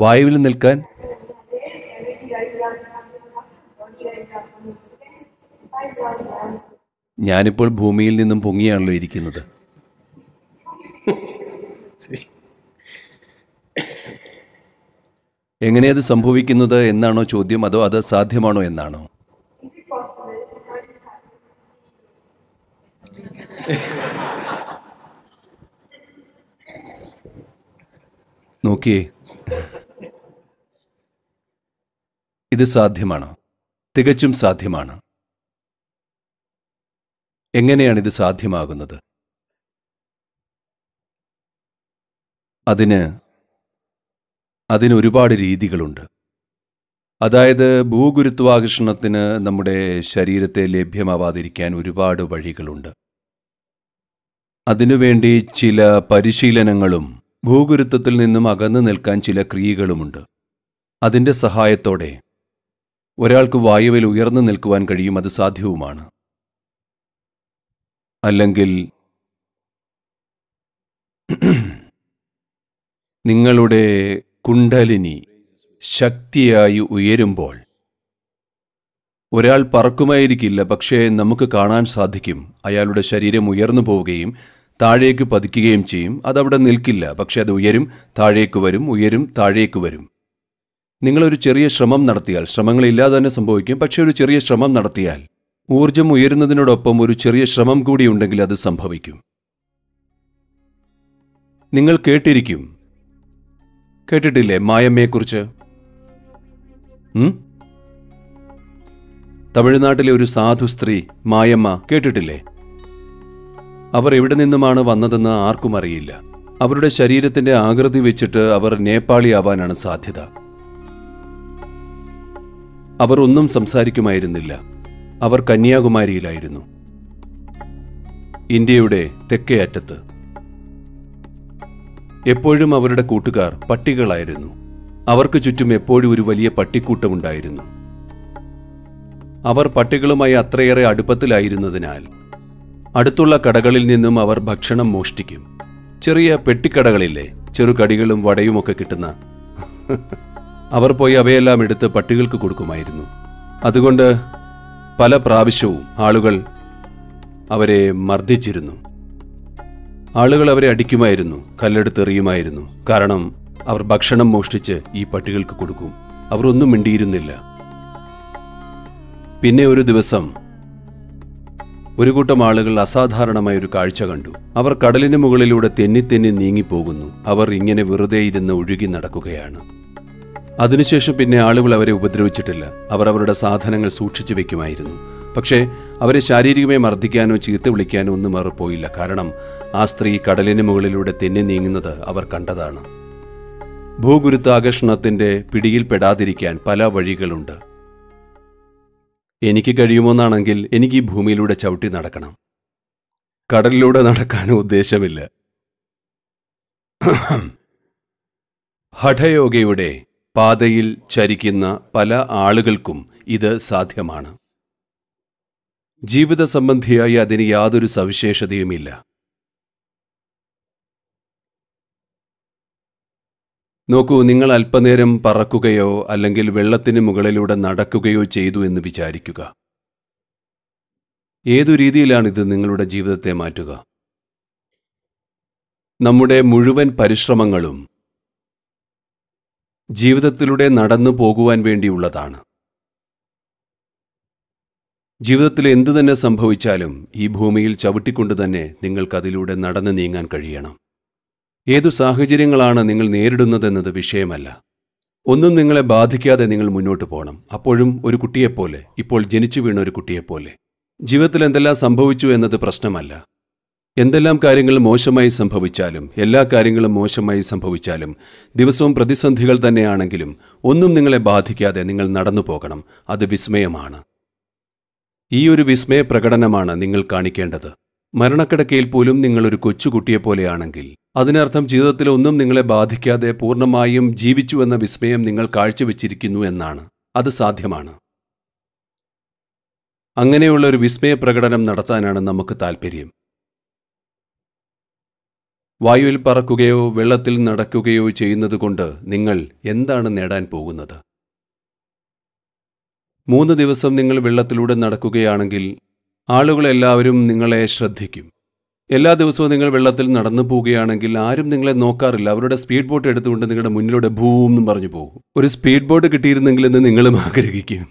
വായുവിൽ നിൽക്കാൻ ഞാനിപ്പോൾ ഭൂമിയിൽ നിന്നും പൊങ്ങിയാണല്ലോ ഇരിക്കുന്നത്. എങ്ങനെയത് സംഭവിക്കുന്നത് എന്നാണോ ചോദ്യം അതോ അത് സാധ്യമാണോ എന്നാണോ? നോക്കിയേ ഇത് സാധ്യമാണ്? തികച്ചും സാധ്യമാണ്? എങ്ങനെയാണിത് സാധ്യമാകുന്നത്? അതിന് അതിന് ഒരുപാട് രീതികളുണ്ട്. അതായത് ഭൂഗുരുത്വാകർഷണത്തിന് നമ്മുടെ ശരീരത്തെ ലഭ്യമാവാതിരിക്കാൻ ഒരുപാട് വഴികളുണ്ട്. അതിനുവേണ്ടി ചില പരിശീലനങ്ങളും ഭൂഗുരുത്വത്തിൽ നിന്നും അകന്നു നിൽക്കാൻ ചില ക്രിയകളുമുണ്ട്. അതിന്റെ സഹായത്തോടെ ഒരാൾക്ക് വായുവിൽ ഉയർന്നു നിൽക്കുവാൻ കഴിയും അത് സാധ്യവുമാണ്. അല്ലെങ്കിൽ നിങ്ങളുടെ കുണ്ടലിനി ശക്തിയായി ഉയരുമ്പോൾ ഒരാൾ പറക്കുമായിരിക്കില്ല പക്ഷേ നമുക്ക് കാണാൻ സാധിക്കും. അയാളുടെ ശരീരം ഉയർന്നു പോവുകയും താഴേക്ക് പതിക്കുകയും ചെയ്യും. അതവിടെ നിൽക്കില്ല പക്ഷേ അത് ഉയരും താഴേക്ക് വരും ഉയരും താഴേക്ക് വരും. നിങ്ങളൊരു ചെറിയ ശ്രമം നടത്തിയാൽ ശ്രമങ്ങളില്ലാതെ തന്നെ സംഭവിക്കും പക്ഷേ ഒരു ചെറിയ ശ്രമം നടത്തിയാൽ ഊർജം ഉയരുന്നതിനോടൊപ്പം ഒരു ചെറിയ ശ്രമം കൂടി ഉണ്ടെങ്കിൽ അത് സംഭവിക്കും. നിങ്ങൾ കേട്ടിരിക്കും. കേട്ടിട്ടില്ലേ മായമ്മയെക്കുറിച്ച്? തമിഴ്നാട്ടിലെ ഒരു സാധു സ്ത്രീ മായമ്മ കേട്ടിട്ടില്ലേ? അവർ എവിടെ നിന്നുമാണ് വന്നതെന്ന് ആർക്കും അറിയില്ല. അവരുടെ ശരീരത്തിന്റെ ആകൃതി വെച്ചിട്ട് അവർ നേപ്പാളിയാവാനാണ് സാധ്യത. അവർ ഒന്നും സംസാരിക്കുമായിരുന്നില്ല. അവർ കന്യാകുമാരിയിലായിരുന്നു. ഇന്ത്യയുടെ തെക്കേ അറ്റത്ത്. എപ്പോഴും അവരുടെ കൂട്ടുകാർ പട്ടികളായിരുന്നു. അവർക്ക് ചുറ്റും എപ്പോഴും ഒരു വലിയ പട്ടിക്കൂട്ടമുണ്ടായിരുന്നു. അവർ പട്ടികളുമായി അത്രയേറെ അടുപ്പത്തിലായിരുന്നതിനാൽ അടുത്തുള്ള കടകളിൽ നിന്നും അവർ ഭക്ഷണം മോഷ്ടിക്കും. ചെറിയ പെട്ടിക്കടകളില്ലേ ചെറുകടികളും വടയുമൊക്കെ കിട്ടുന്ന അവർ പോയി അവയെല്ലാം എടുത്ത് പട്ടികൾക്ക് കൊടുക്കുമായിരുന്നു. അതുകൊണ്ട് പല പ്രാവശ്യവും ആളുകൾ അവരെ മർദ്ദിച്ചിരുന്നു. ആളുകൾ അവരെ അടിക്കുമായിരുന്നു കല്ലെടുത്തെറിയുമായിരുന്നു കാരണം അവർ ഭക്ഷണം മോഷ്ടിച്ച് ഈ പട്ടികൾക്ക് കൊടുക്കും. അവർ ഒന്നും മിണ്ടിയിരുന്നില്ല. പിന്നെ ഒരു ദിവസം ഒരു കൂട്ടം ആളുകൾ അസാധാരണമായ ഒരു കാഴ്ച കണ്ടു. അവർ കടലിന് മുകളിലൂടെ തെന്നി തെന്നി നീങ്ങിപ്പോകുന്നു. അവർ ഇങ്ങനെ വെറുതെ ഇരുന്ന് ഒഴുകി നടക്കുകയാണ്. അതിനുശേഷം പിന്നെ ആളുകൾ അവരെ ഉപദ്രവിച്ചിട്ടില്ല. അവർ അവരുടെ സാധനങ്ങൾ സൂക്ഷിച്ചു വെക്കുമായിരുന്നു. പക്ഷേ അവരെ ശാരീരികമായി മർദ്ദിക്കാനോ ചീത്ത വിളിക്കാനോ ഒന്നും അവർ പോയില്ല. കാരണം ആ സ്ത്രീ കടലിന് മുകളിലൂടെ തെന്നി നീങ്ങുന്നത് അവർ കണ്ടതാണ്. ഭൂഗുരുത്വാകർഷണത്തിന്റെ പിടിയിൽപ്പെടാതിരിക്കാൻ പല വഴികളുണ്ട്. എനിക്ക് കഴിയുമോന്നാണെങ്കിൽ എനിക്ക് ഈ ഭൂമിയിലൂടെ ചവിട്ടി നടക്കണം. കടലിലൂടെ നടക്കാനോ ഉദ്ദേശമില്ല. ഹഠയോഗയുടെ പാതയിൽ ചരിക്കുന്ന പല ആളുകൾക്കും ഇത് സാധ്യമാണ്. ജീവിത സംബന്ധിയായി അതിന് യാതൊരു സവിശേഷതയുമില്ല. നോക്കൂ നിങ്ങൾ അല്പനേരം പറക്കുകയോ അല്ലെങ്കിൽ വെള്ളത്തിന് മുകളിലൂടെ നടക്കുകയോ ചെയ്തു എന്ന് വിചാരിക്കുക. ഏതു രീതിയിലാണിത് നിങ്ങളുടെ ജീവിതത്തെ മാറ്റുക? നമ്മുടെ മുഴുവൻ പരിശ്രമങ്ങളും ജീവിതത്തിലൂടെ നടന്നു പോകുവാൻ വേണ്ടിയുള്ളതാണ്. ജീവിതത്തിൽ എന്തു തന്നെ സംഭവിച്ചാലും ഈ ഭൂമിയിൽ ചവിട്ടിക്കൊണ്ട് തന്നെ നിങ്ങൾക്കതിലൂടെ നടന്നു നീങ്ങാൻ കഴിയണം. ഏതു സാഹചര്യങ്ങളാണ് നിങ്ങൾ നേരിടുന്നതെന്നത് വിഷയമല്ല. ഒന്നും നിങ്ങളെ ബാധിക്കാതെ നിങ്ങൾ മുന്നോട്ട് പോകണം. അപ്പോഴും ഒരു കുട്ടിയെപ്പോലെ ഇപ്പോൾ ജനിച്ചു വീണ ഒരു കുട്ടിയെപ്പോലെ. ജീവിതത്തിൽ എന്തെല്ലാം സംഭവിച്ചു എന്നത് പ്രശ്നമല്ല. എന്തെല്ലാം കാര്യങ്ങൾ മോശമായി സംഭവിച്ചാലും എല്ലാ കാര്യങ്ങളും മോശമായി സംഭവിച്ചാലും ദിവസവും പ്രതിസന്ധികൾ തന്നെയാണെങ്കിലും ഒന്നും നിങ്ങളെ ബാധിക്കാതെ നിങ്ങൾ നടന്നു പോകണം. അത് വിസ്മയമാണ്. ഈ ഒരു വിസ്മയ പ്രകടനമാണ് നിങ്ങൾ കാണിക്കേണ്ടത്. മരണക്കിടക്കയിൽ പോലും നിങ്ങളൊരു കൊച്ചുകുട്ടിയെപ്പോലെയാണെങ്കിൽ അതിനർത്ഥം ജീവിതത്തിൽ ഒന്നും നിങ്ങളെ ബാധിക്കാതെ പൂർണമായും ജീവിച്ചുവെന്ന വിസ്മയം നിങ്ങൾ കാഴ്ചവെച്ചിരിക്കുന്നു എന്നാണ്. അത് സാധ്യമാണ്. അങ്ങനെയുള്ള ഒരു വിസ്മയ പ്രകടനം നടത്താനാണ് നമുക്ക് താൽപ്പര്യം വായുവിൽ പറക്കുകയോ വെള്ളത്തിൽ നടക്കുകയോ ചെയ്യുന്നതുകൊണ്ട് നിങ്ങൾ എന്താണ് നേടാൻ പോകുന്നത്? മൂന്ന് ദിവസം നിങ്ങൾ വെള്ളത്തിലൂടെ നടക്കുകയാണെങ്കിൽ ആളുകളെല്ലാവരും നിങ്ങളെ ശ്രദ്ധിക്കും. എല്ലാ ദിവസവും നിങ്ങൾ വെള്ളത്തിൽ നടന്നു പോവുകയാണെങ്കിൽ ആരും നിങ്ങളെ നോക്കാറില്ല. അവരുടെ സ്പീഡ് ബോട്ട് എടുത്തുകൊണ്ട് നിങ്ങളുടെ മുന്നിലൂടെ ഭൂം എന്നും പറഞ്ഞു പോകും. ഒരു സ്പീഡ് ബോട്ട് കിട്ടിയിരുന്നെങ്കിൽ എന്ന് നിങ്ങളും ആഗ്രഹിക്കും.